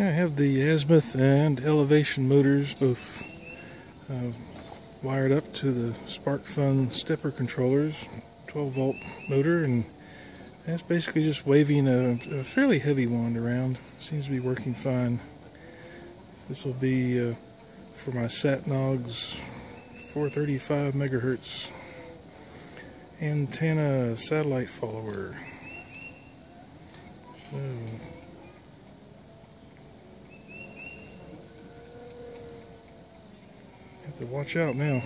I have the azimuth and elevation motors both uh, wired up to the SparkFun stepper controllers, 12 volt motor, and that's basically just waving a, a fairly heavy wand around. Seems to be working fine. This will be uh, for my SatNOGS 435 megahertz antenna satellite follower. So, to watch out now.